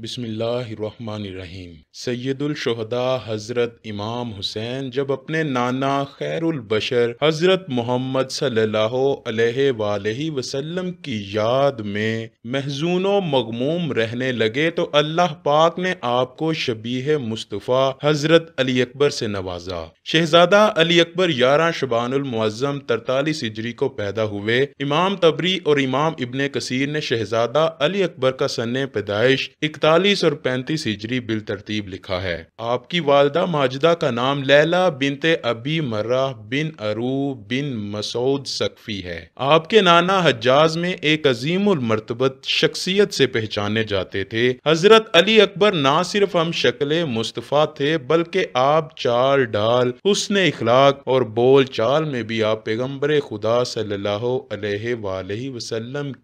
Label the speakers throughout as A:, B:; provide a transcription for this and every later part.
A: बिस्मिल्लाहिर्रहमानिर्रहीम। सैयदुल शुहदा हज़रत इमाम हुसैन जब अपने नाना खैरुल बशर हज़रत मोहम्मद सल्लल्लाहु वसल्लम की याद में महजून मगमूम रहने लगे तो अल्लाह पाक ने आपको शबीह मुस्तफ़ा हज़रत अली अकबर से नवाजा। शहजादा अली अकबर ग्यारह शबानुल मुअज्जम तरतालीस हिजरी को पैदा हुए। इमाम तबरी और इमाम इब्ने कसीर ने शहजादा अली अकबर का सन पैदाइश इकतालीस और पैंतीस हिजरी बिल तरतीब लिखा है। आपकी वालदा माजदा का नाम लैला बिनते अबी मर्रा बिन अरू बिन मसूद सकफी है। आपके नाना हजाज में एक अजीम मरतबत शख्सियत से पहचाने जाते थे। हज़रत अली अकबर ना सिर्फ़ हम शक्ल मुस्तफ़ा थे, बल्कि आप चाल डाल, हुसन इखलाक और बोल चाल में भी आप पैगंबर खुदा सल्लल्लाहु अलैहि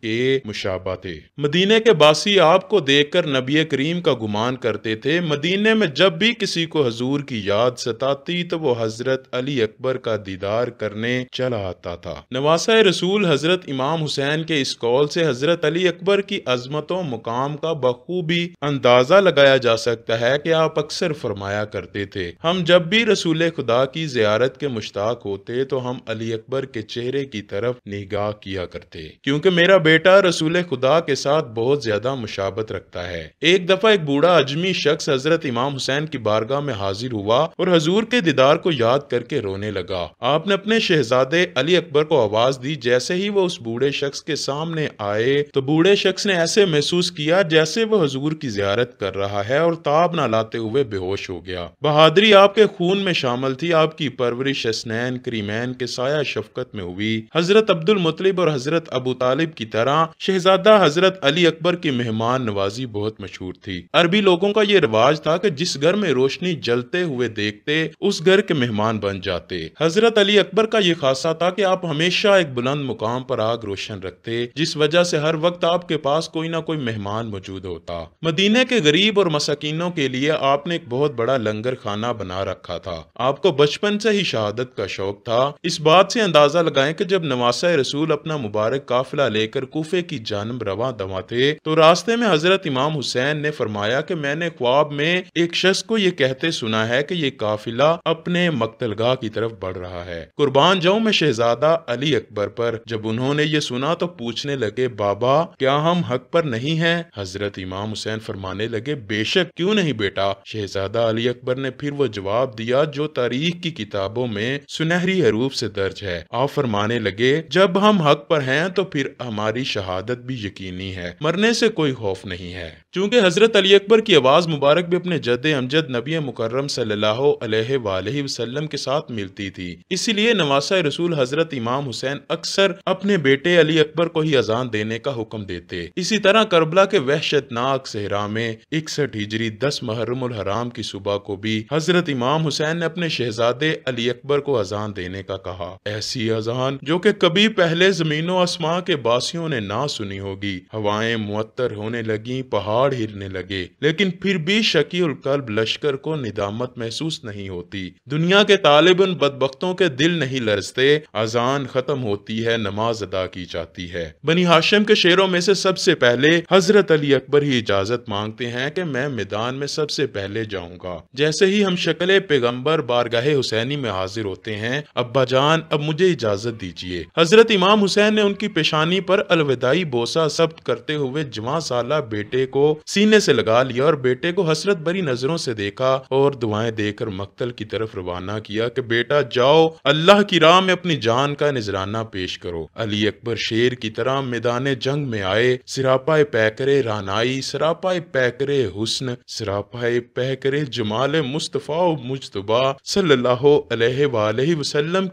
A: के मुशाबा थे। मदीने के बासी आपको देखकर नबी करीम का गुमान करते थे। मदीने में जब भी किसी को हजूर की याद सताती तो वो हज़रत अली अकबर का दीदार करने चला आता था। नवासा रसूल हज़रत इमाम हुसैन के इस कौल से हज़रत अली अकबर की अजमतों, मुकाम का बखूबी अंदाज़ा लगाया जा सकता है कि आप अक्सर फरमाया करते थे। हम जब भी रसूल खुदा की जियारत के मुश्ताक होते तो हम अली अकबर के चेहरे की तरफ़ निगाह किया करते। क्योंकि मेरा बेटा रसूल खुदा के साथ बहुत ज़्यादा मुशाबत रखता है। एक दफ़ा एक बूढ़ा अजमी शख्स हज़रत इमाम हुसैन की बारगाह में हाजिर हुआ और हजूर के दीदार को याद करके रोने लगा। आपने अपने शहजादे अली अकबर को आवाज़ दी, जैसे ही वो उस बूढ़े शख्स के सामने आए तो बूढ़े शख्स ने ऐसे महसूस किया जैसे वो हजूर की जियारत कर रहा है और ताब न लाते हुए बेहोश हो गया। बहादरी आपके खून में शामिल थी। आपकी परवरिश हसनैन, करीमैन के साया शफकत में हुई। हज़रत अब्दुल मुतलिब और हज़रत अबू तालिब की तरह शहजादा हज़रत अली अकबर की मेहमान नवाजी बहुत मशहूर थी। अरबी लोगों का ये रिवाज था कि जिस घर में रोशनी जलते हुए देखते, उस घर के मेहमान बन जाते। हज़रत अली अकबर का ये खासा था कि आप हमेशा एक बुलंद मुकाम पर आग रोशन रखते, जिस वजह से हर वक्त आपके पास कोई ना कोई मेहमान मौजूद होता। मदीने के गरीब और मसाकिनों के लिए आपने एक बहुत बड़ा लंगर खाना बना रखा था। आपको बचपन से ही शहादत का शौक था। इस बात से अंदाज़ा लगाए कि जब नवासा रसूल अपना मुबारक काफिला लेकर कूफे की जानब रवा दवा थे तो रास्ते में हज़रत इमाम हुसैन ने फरमाया कि मैंने ख्वाब में एक शख्स को ये कहते सुना है कि ये काफिला अपने मकतलगाह की तरफ़ बढ़ रहा है। कुर्बान जाऊँ मैं शहजादा अली अकबर पर। जब उन्होंने ये सुना तो पूछने लगे, बाबा, क्या हम हक पर नहीं हैं? हज़रत इमाम हुसैन फरमाने लगे, बेशक, क्यों नहीं बेटा? शहजादा अली अकबर ने फिर वो जवाब दिया, जो तारीख की किताबों में सुनहरी हरूफ से दर्ज है। आप फरमाने लगे, जब हम हक पर हैं तो फिर हमारी शहादत भी यकीनी है। मरने से कोई खौफ नहीं है। चूँकि हज़रत अली अकबर की आवाज़ मुबारक भी अपने जद अमजद नबी मुकर्रम सल्लल्लाहु के साथ मिलती थी। इसीलिए नवासा रसूल हज़रत इमाम हुसैन अक्सर अपने बेटे अली अकबर को ही अजान देने का हुक्म देते। इसी तरह करबला के वहशतनाक सहरा में इकसठ हिजरी दस महरम हराम की सुबह को भी हज़रत इमाम हुसैन ने अपने शहजादे अली अकबर को अजान देने का कहा। ऐसी अजान जो कि कभी पहले जमीनों आसमां के बासियों ने ना सुनी होगी। हवाएँ मुअत्तर होने लगी, पहाड़ हिलने लगे। लेकिन फिर भी शकील कल्ब लश्कर को निदामत महसूस नहीं होती। दुनिया के तालिबन बदबख्तों के दिल नहीं लरजते। अजान खत्म होती है, नमाज़ अदा की जाती है। बनी हाशिम के शेरों में से सबसे पहले हज़रत अली अकबर ही इजाज़त मांगते हैं कि मैं मैदान में सबसे पहले जाऊँगा। जैसे ही हम शक्ल पैगंबर बारगाह हुसैनी में हाजिर होते हैं, अब्बा जान, अब मुझे इजाज़त दीजिए। हज़रत इमाम हुसैन ने उनकी पेशानी पर अलविदाई बोसा सब्त करते हुए जवा साला बेटे को सीने से लगा लिया और बेटे को हसरत भरी नज़रों से देखा और दुआएँ देकर मकतल की तरफ़ रवाना किया कि बेटा, जाओ, अल्लाह की राह में अपनी जान का निजराना पेश करो। अली अकबर शेर की तरह मैदान जंग में आए, सिरापाए पैकरे रानाई, सरापाए पैकरे हुस्न, सिरापाए पैकरे जमाल मुस्तफ़ा मुशतबा सल्लल्लाहु अलैहि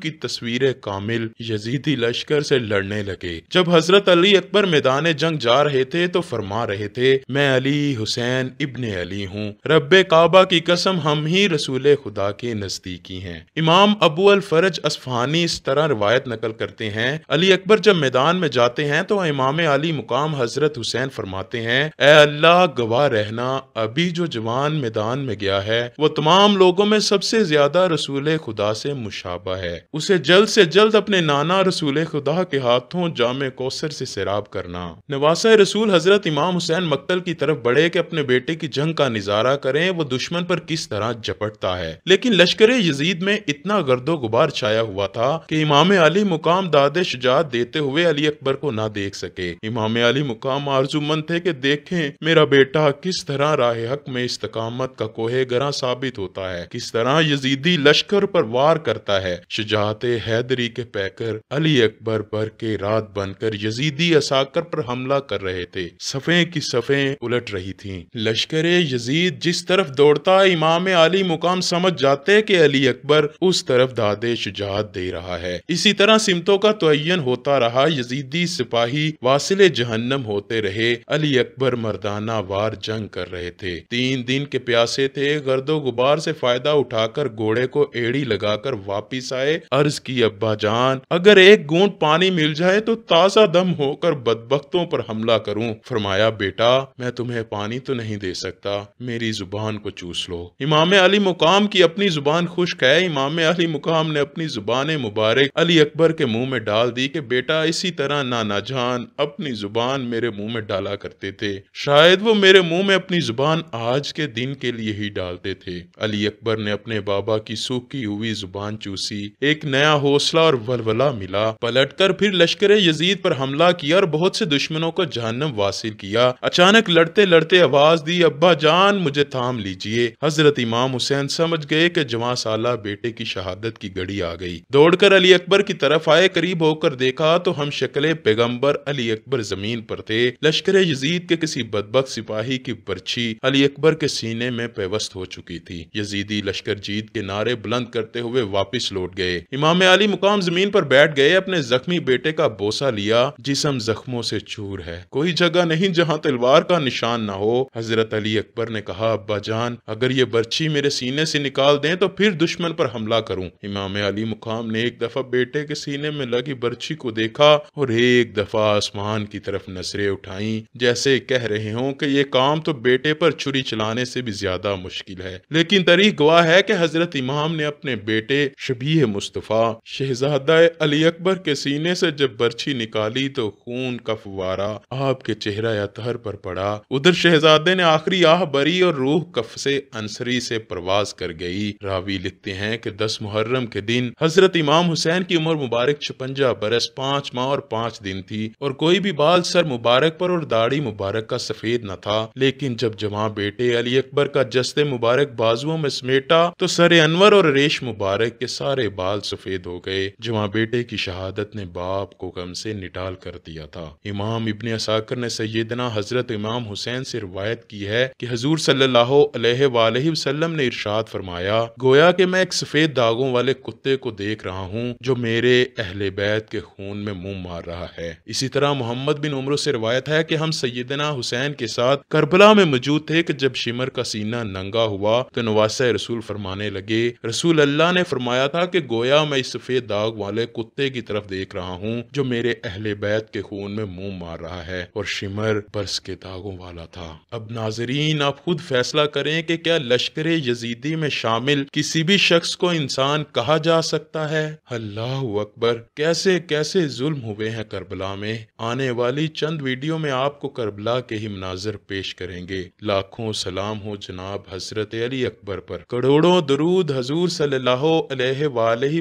A: की तस्वीर कामिल यजीदी लश्कर से लड़ने लगे। जब हज़रत अली अकबर मैदान जंग जा रहे थे तो फरमा रहे थे, मैं अली हुसैन इब्ने अली हूँ। रब काबा की कसम हम ही रसूल खुदा के नजदीकी हैं। इमाम अबू अल फरज असफानी इस तरह रिवायत नकल करते हैं, अली अकबर जब मैदान में जाते हैं तो इमाम अली मुकाम हज़रत हुसैन फरमाते हैं ए अल्लाह, गवाह रहना, अभी जो जवान मैदान में गया है, वो तमाम लोगों में सबसे ज़्यादा रसूल खुदा से मुशाबा है। उसे जल्द से जल्द अपने नाना रसूल खुदा के हाथों जाम कौसर से सैराब करना। नवासा रसूल हज़रत इमाम हुसैन मकतल की की तरफ़ बढ़े कि अपने बेटे की जंग का निजारा करें, वो दुश्मन पर किस तरह झपटता है। लेकिन लश्कर यजीद में इतना गर्दो गुबार छाया हुआ था कि इमाम अली मुकाम दादे शुजात देते हुए अली अकबर को ना देख सके। इमाम अली मुकाम आरजूमंद थे कि देखें, मेरा बेटा किस तरह राह हक में इस्तकामत का कोहे गरा साबित होता है, किस तरह यजीदी लश्कर पर वार करता है। शुजात हैदरी के पैकर अली अकबर पर के रात बनकर यजीदी असाकर पर हमला कर रहे थे। सफ़े की सफ़े उलट रही थी। लश्कर यजीद जिस तरफ़ दौड़ता इमाम अली मुकाम समझ जाते कि अली अकबर उस तरफ़ दादे शुजात दे रहा है। इसी तरह सिमतों का तयन होता रहा, यजीदी सिपाही वासिल जहन्नम होते रहे, अली अकबर मर्दाना वार जंग कर रहे थे। तीन दिन के प्यासे थे, गर्दो गुबार से फ़ायदा उठाकर घोड़े को एड़ी लगाकर वापिस आए। अर्ज़ की, अब्बा जान, अगर एक गूंद पानी मिल जाए तो ताज़ा दम होकर बदबख्तों पर हमला करूँ। फरमाया, बेटा, मैं तुम्हें पानी तो नहीं दे सकता। मेरी ज़ुबान को चूस लो। इमाम अली मुकाम की अपनी ज़ुबान खुश्क है। इमाम अली मुकाम ने अपनी ज़ुबान मुबारक अली अकबर के मुँह में डाल दी कि बेटा इसी तरह नाना जान अपनी ज़ुबान मेरे मुँह में डाला करते थे। शायद वो मेरे मुँह में अपनी ज़ुबान आज के दिन के लिए ही डालते थे। अली अकबर ने अपने बाबा की सूखी हुई ज़ुबान चूसी। एक नया हौसला और वलवला मिला। पलटकर फिर लश्कर यजीद पर हमला किया और बहुत से दुश्मनों को जहन्नम वासिल किया। अचानक लड़ते लड़ते लड़ते आवाज़ दी, अब्बा जान, मुझे थाम लीजिए। हज़रत इमाम हुसैन समझ गए कि जवा साला बेटे की शहादत की घड़ी आ गई। दौड़कर अली अकबर की तरफ़ आए, करीब होकर देखा तो हम शक्ल पैगंबर अली अकबर ज़मीन पर थे। लश्कर यजीद के किसी बदबक सिपाही की पर्ची अली अकबर के सीने में पेवस्त हो चुकी थी। यजीदी लश्कर जीत के नारे बुलंद करते हुए वापिस लौट गए। इमाम अली मुकाम ज़मीन पर बैठ गए, अपने जख्मी बेटे का बोसा लिया, जिसम जख्मों से चूर है। कोई जगह नहीं जहाँ तलवार का निशान न हो। हज़रत अली अकबर ने कहा, अब्बा जान, अगर ये बर्ची मेरे सीने से निकाल दें तो फिर दुश्मन पर हमला करूँ। इमाम अली मुकाम ने एक दफ़ा बेटे के सीने में लगी बर्ची को देखा और एक दफ़ा आसमान की तरफ़ नज़रें उठाई। जैसे कह रहे हों कि ये काम तो बेटे पर छुरी चलाने से भी ज़्यादा मुश्किल है। लेकिन तरीक गवाह है कि हज़रत इमाम ने अपने बेटे शबी मुस्तफ़ा, शहजादा अली अकबर के सीने से जब बर्छी निकाली तो खून का फुवारा आपके चेहरा या तहर पर पड़ा। उधर शहजादे ने आखिरी आह बरी और रूह कफ से, अंसरी से प्रवास कर गई। रावी लिखते हैं कि दस मुहर्रम के दिन हज़रत इमाम हुसैन की उम्र मुबारक छपंजा बरस पाँच माह और पाँच दिन थी और कोई भी बाल सर मुबारक पर और दाढ़ी मुबारक का सफ़ेद न था। लेकिन जब जमा बेटे अली अकबर का जस्ते मुबारक बाजुओं में समेटा तो सर अनवर और रेश मुबारक के सारे बाल सफ़ेद हो गए। जमा बेटे की शहादत ने बाप को गम से निटाल कर दिया था। इमाम इबन असाकर ने सैदना हज़रत इमाम से रिवायत की है कि हजूर सल्लल्लाहु अलैहि वसल्लम ने इरशाद फरमाया, गोया कि मैं एक सफ़ेद दागों वाले कुत्ते को देख रहा हूँ जो मेरे अहले बैत के खून में मुँह मार रहा है। इसी तरह मोहम्मद बिन उम्र से रवायत है कि हम सैदना हुसैन के साथ करबला में मौजूद थे कि जब शिमर का सीना नंगा हुआ तो नवास रसूल फरमाने लगे, रसूल अल्लाह ने फरमाया था कि गोया मैं इस सफ़ेद दाग वाले कुत्ते की तरफ़ देख रहा हूँ जो मेरे अहले बैत के खून में मुँह मार रहा है। और शिमर बरस के दागों वाला था। अब नाजरीन, आप खुद फैसला करें कि क्या लश्कर यजीदी में शामिल किसी भी शख्स को इंसान कहा जा सकता है? अल्लाह अकबर। कैसे कैसे जुल्म हुए हैं करबला में? आने वाली चंद वीडियो में आपको करबला के ही मनाजर पेश करेंगे। लाखों सलाम हो जनाब हज़रत अली अकबर पर। करोड़ों दरूद हजूर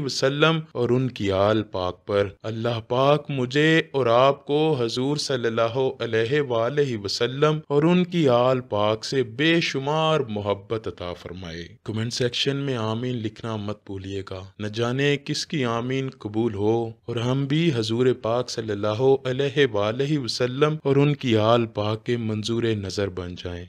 A: वसल्लम और उनकी आल पाक पर। अल्लाह पाक मुझे और आपको हजूर वसल्लम और उनकी आल पाक से बेशुमार मोहब्बत अता फरमाए। कमेंट सेक्शन में आमीन लिखना मत भूलिएगा। न जाने किसकी आमीन कबूल हो। और हम भी हजूर पाक सल्लल्लाहु अलैहि वसल्लम और उनकी आल पाक के मंजूर नज़र बन जाएँ।